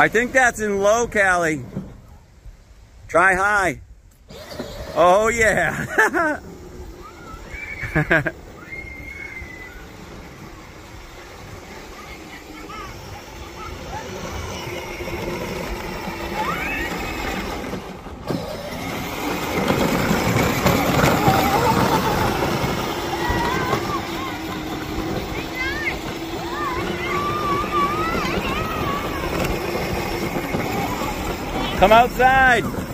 I think that's in low, Callie. Try high. Oh, yeah. Come outside.